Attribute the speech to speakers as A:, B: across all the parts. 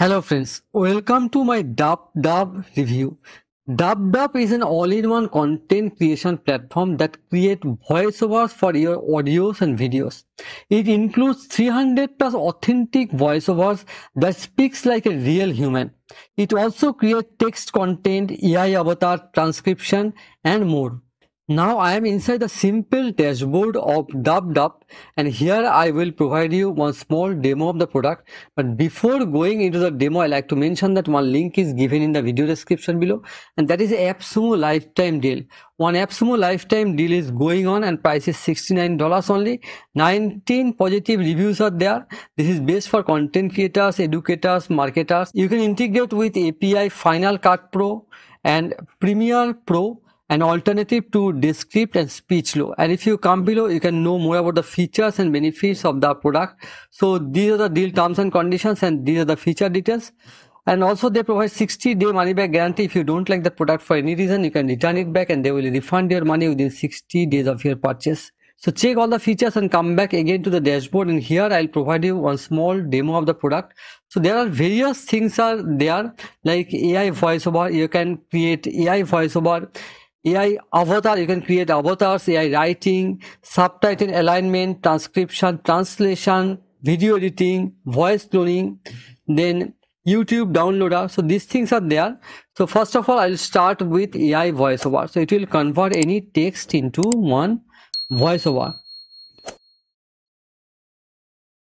A: Hello friends, welcome to my Dub Dub review. Dub Dub is an all-in-one content creation platform that create voiceovers for your audios and videos. It includes 300 plus authentic voiceovers that speaks like a real human. It also creates text content, AI avatar, transcription and more. Now I am inside the simple dashboard of DupDub and here I will provide you one small demo of the product. But before going into the demo, I like to mention that one link is given in the video description below and that is AppSumo lifetime deal. One AppSumo lifetime deal is going on and price is $69 only. 19 positive reviews are there. This is best for content creators, educators, marketers. You can integrate with API Final Cut Pro and Premiere Pro an alternative to Descript and Speechelo. And if you come below, you can know more about the features and benefits of the product. So these are the deal terms and conditions and these are the feature details. And also they provide 60 day money back guarantee. If you don't like the product for any reason, you can return it back and they will refund your money within 60 days of your purchase. So check all the features and come back again to the dashboard and here I'll provide you one small demo of the product. So there are various things are there like AI voiceover. You can create AI voiceover AI avatar, you can create avatars, AI writing, subtitle alignment, transcription, translation, video editing, voice cloning, then YouTube downloader. So these things are there. So first of all, I'll start with AI voiceover. So it will convert any text into one voiceover.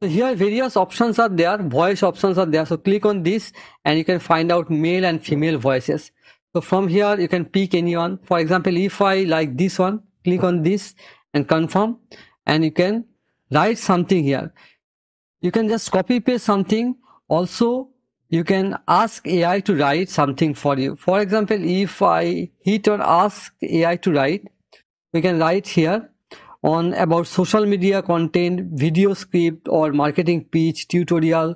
A: So here various options are there, voice options are there. So click on this and you can find out male and female voices. So from here, you can pick anyone. For example, if I like this one, click on this and confirm and you can write something here. You can just copy paste something. Also, you can ask AI to write something for you. For example, if I hit on ask AI to write, we can write here on about social media content, video script or marketing pitch, tutorial,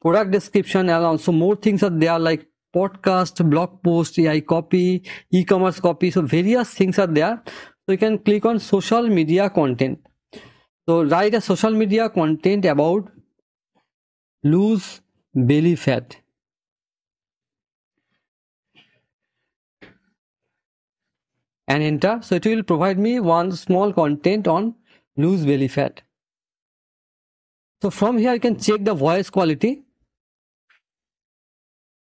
A: product description and also more things are there like podcast, blog post, AI copy, e-commerce copy. So various things are there. So you can click on social media content. So write a social media content about lose belly fat. And enter. So it will provide me one small content on lose belly fat. So from here you can check the voice quality.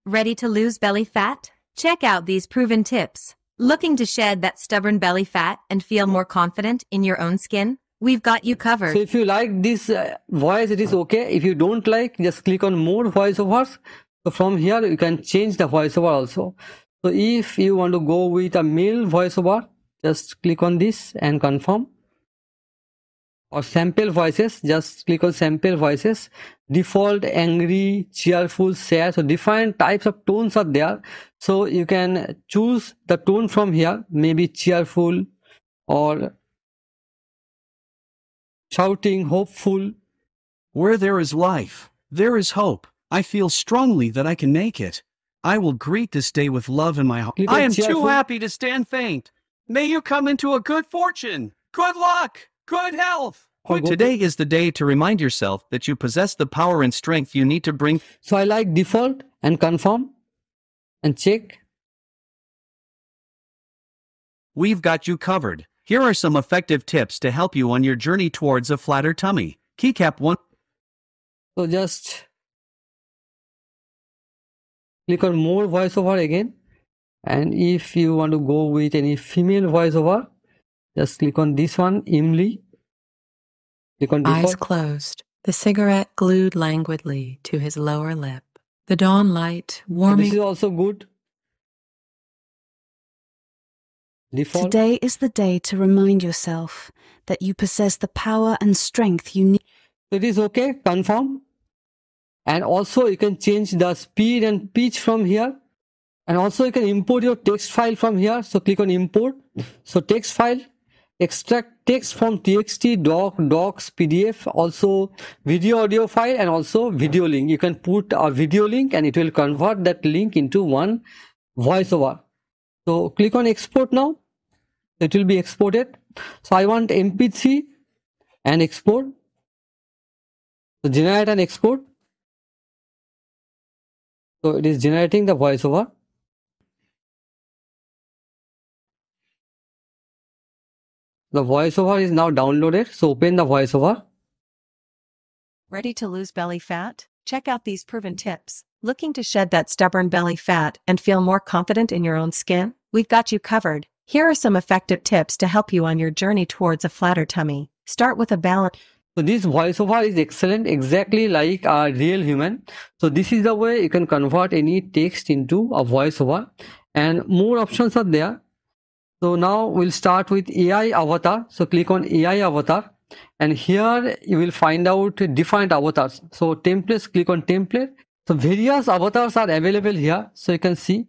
B: Ready to lose belly fat? Check out these proven tips. Looking to shed that stubborn belly fat and feel more confident in your own skin? We've got you covered.
A: So if you like this uh, voice, it is okay. If you don't like, just click on more voiceovers. So from here, you can change the voiceover also. So if you want to go with a male voiceover, just click on this and confirm or sample voices just click on sample voices. Default angry cheerful sad. So different types of tones are there. So you can choose the tone from here. Maybe cheerful or shouting hopeful.
C: Where there is life there is hope. I feel strongly that i can make it. I will greet this day with love in my heart. I am cheerful. too happy to stand faint. May you come into a good fortune. Good luck good health. Today is the day to remind yourself that you possess the power and strength you need to bring.
A: So I like default and confirm and check.
C: We've got you covered. Here are some effective tips to help you on your journey towards a flatter tummy. Keycap 1.
A: So just click on more voiceover again. And if you want to go with any female voiceover, just click on this one, Emily.
D: Click on Eyes closed, the cigarette glued languidly to his lower lip. The dawn light warming.
A: This is also good.
E: Default. Today is the day to remind yourself that you possess the power and strength you need.
A: It is okay, confirm. And also you can change the speed and pitch from here. And also you can import your text file from here. So click on import. So text file extract text from txt doc docs pdf also video audio file and also video link. You can put a video link and it will convert that link into one voiceover. So click on export now. It will be exported. So i want mp3 and export. So generate and export. So it is generating the voiceover. The voiceover is now downloaded. So open the voiceover.
B: Ready to lose belly fat? Check out these proven tips. Looking to shed that stubborn belly fat and feel more confident in your own skin? We've got you covered. Here are some effective tips to help you on your journey towards a flatter tummy. Start with a balance.
A: So this voiceover is excellent, exactly like a real human. So this is the way you can convert any text into a voiceover and more options are there. So now we'll start with AI avatar. So click on AI avatar and here you will find out different avatars. So templates, click on template. So various avatars are available here. So you can see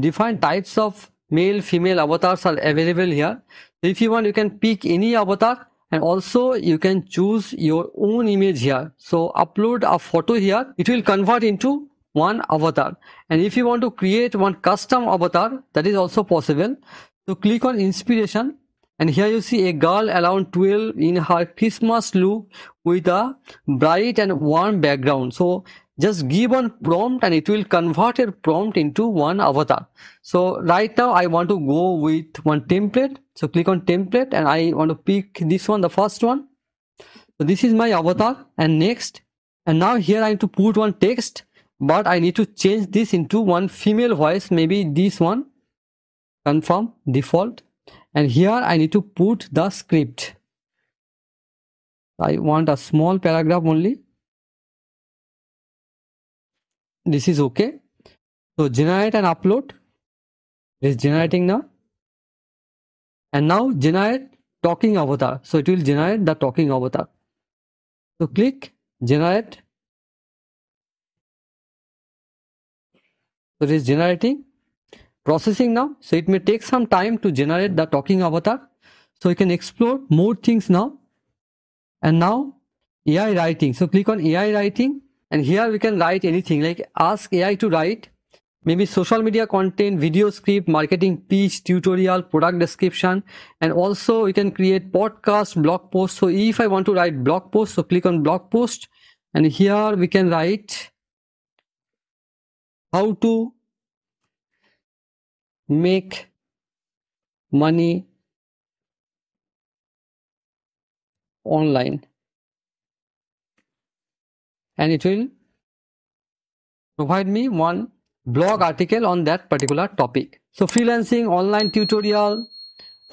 A: different types of male, female avatars are available here. So if you want, you can pick any avatar and also you can choose your own image here. So upload a photo here. It will convert into one avatar. And if you want to create one custom avatar, that is also possible. So click on inspiration and here you see a girl around 12 in her Christmas look with a bright and warm background. So just give one prompt and it will convert your prompt into one avatar. So right now I want to go with one template. So click on template and I want to pick this one, the first one. So this is my avatar and next. And now here I need to put one text, but I need to change this into one female voice, maybe this one confirm default. And here I need to put the script. I want a small paragraph only. This is okay. So generate and upload. Is generating now. And now generate talking avatar. So it will generate the talking avatar. So click generate. So it is generating processing now. So it may take some time to generate the talking avatar. So you can explore more things now. And now AI writing. So click on AI writing. And here we can write anything. Like ask AI to write maybe social media content video script marketing pitch tutorial product description. And also you can create podcast blog post. So if I want to write blog post so click on blog post. And here we can write how to make money online. And it will provide me one blog article on that particular topic. So freelancing online tutorial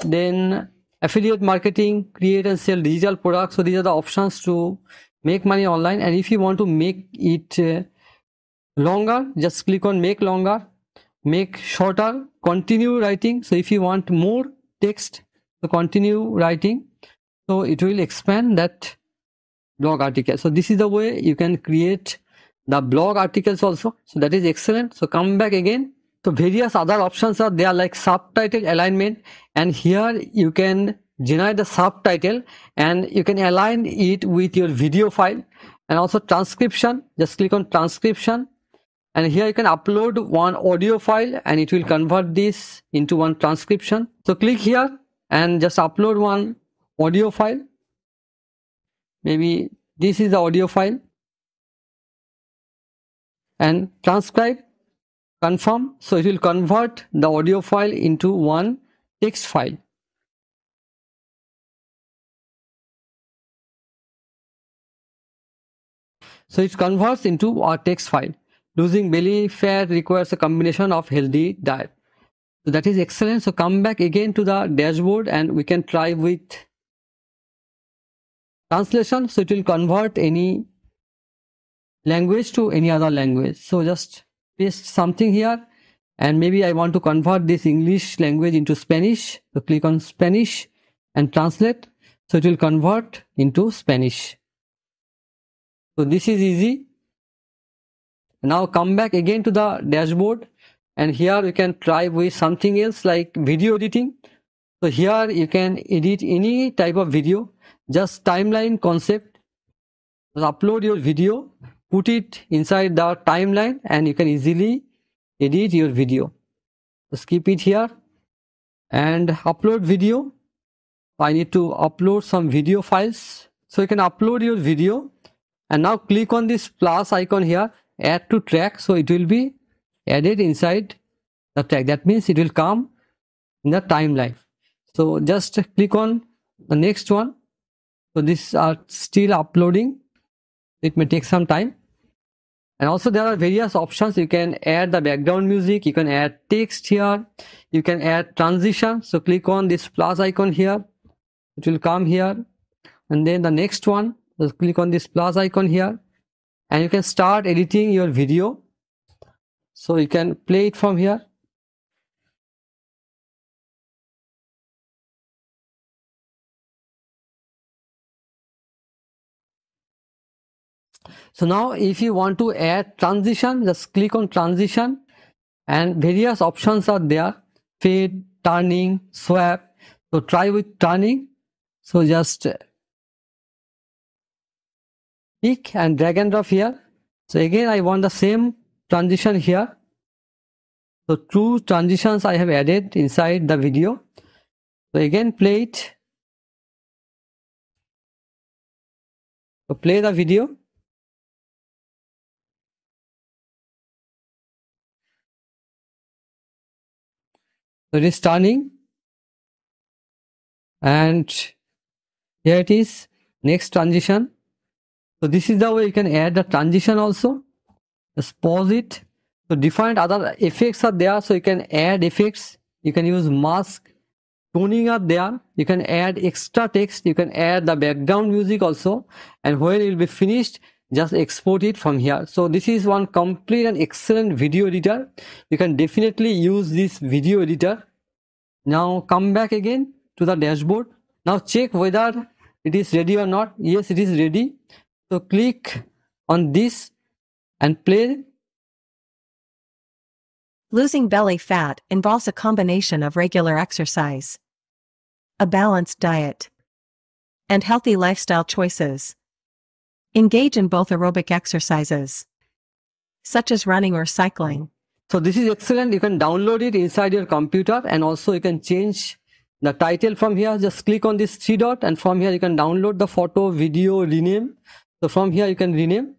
A: then affiliate marketing create and sell digital products. So these are the options to make money online. And if you want to make it uh, longer just click on make longer make shorter continue writing. So if you want more text to continue writing. So it will expand that blog article. So this is the way you can create the blog articles also. So that is excellent. So come back again. So various other options are there like subtitle alignment. And here you can generate the subtitle and you can align it with your video file. And also transcription. Just click on transcription and here you can upload one audio file and it will convert this into one transcription. So click here and just upload one audio file. Maybe this is the audio file. And transcribe confirm. So it will convert the audio file into one text file. So it converts into a text file losing belly fat requires a combination of healthy diet. So that is excellent. So come back again to the dashboard and we can try with translation. So it will convert any language to any other language. So just paste something here and maybe i want to convert this english language into spanish. So click on spanish and translate. So it will convert into spanish. So this is easy now come back again to the dashboard and here you can try with something else like video editing. So here you can edit any type of video. Just timeline concept. Upload your video put it inside the timeline and you can easily edit your video. Just keep it here and upload video. I need to upload some video files. So you can upload your video. And now click on this plus icon here add to track so it will be added inside the track. That means it will come in the timeline. So just click on the next one. So these are still uploading. It may take some time. And also there are various options. You can add the background music. You can add text here. You can add transition. So click on this plus icon here. It will come here. And then the next one just click on this plus icon here and you can start editing your video. So you can play it from here. So now if you want to add transition just click on transition. And various options are there. Fade turning swap. So try with turning. So just pick and drag and drop here. So again i want the same transition here. So two transitions i have added inside the video. So again play it. So play the video. So it is turning. And here it is. Next transition so this is the way you can add the transition also. Just pause it. So different other effects are there. So you can add effects. You can use mask. Tuning are there. You can add extra text. You can add the background music also. And when it will be finished just export it from here. So this is one complete and excellent video editor. You can definitely use this video editor. Now come back again to the dashboard. Now check whether it is ready or not. Yes it is ready so click on this and play
B: losing belly fat involves a combination of regular exercise a balanced diet and healthy lifestyle choices Engage in both aerobic exercises, such as running or cycling.
A: So this is excellent. You can download it inside your computer and also you can change the title from here. Just click on this three dot and from here you can download the photo, video, rename. So from here you can rename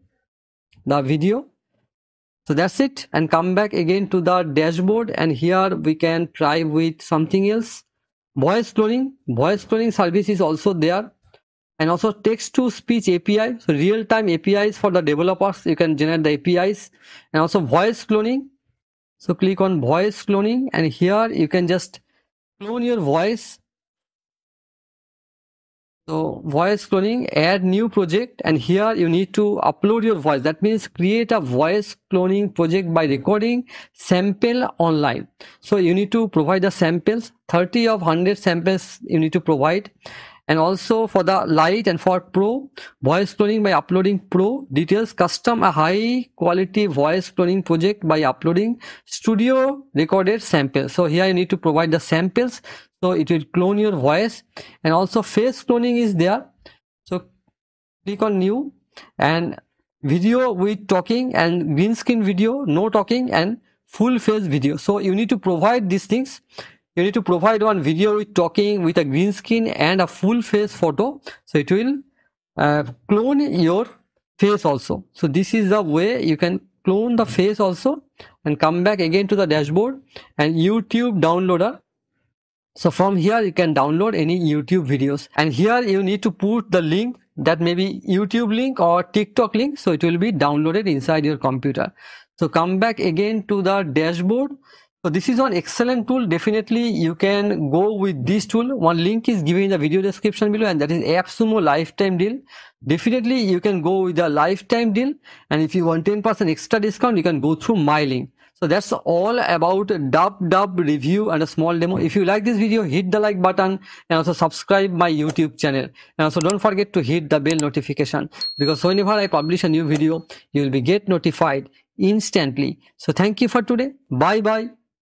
A: the video. So that's it and come back again to the dashboard and here we can try with something else. Voice cloning. Voice cloning service is also there and also text to speech API. So real time APIs for the developers. You can generate the APIs and also voice cloning. So click on voice cloning and here you can just clone your voice. So voice cloning, add new project and here you need to upload your voice. That means create a voice cloning project by recording sample online. So you need to provide the samples, 30 of 100 samples you need to provide and also for the light and for pro voice cloning by uploading pro. Details custom a high quality voice cloning project by uploading studio recorded samples. So here you need to provide the samples. So it will clone your voice. And also face cloning is there. So click on new and video with talking and green screen video no talking and full face video. So you need to provide these things you need to provide one video with talking with a green screen and a full face photo. So it will uh, clone your face also. So this is the way you can clone the face also and come back again to the dashboard and youtube downloader. So from here you can download any youtube videos. And here you need to put the link that may be youtube link or tiktok link. So it will be downloaded inside your computer. So come back again to the dashboard so this is one excellent tool. Definitely you can go with this tool. One link is given in the video description below and that is AppSumo lifetime deal. Definitely you can go with the lifetime deal. And if you want 10% extra discount, you can go through my link. So that's all about dub dub review and a small demo. If you like this video, hit the like button and also subscribe my YouTube channel. And also don't forget to hit the bell notification because whenever I publish a new video, you will be get notified instantly. So thank you for today. Bye bye.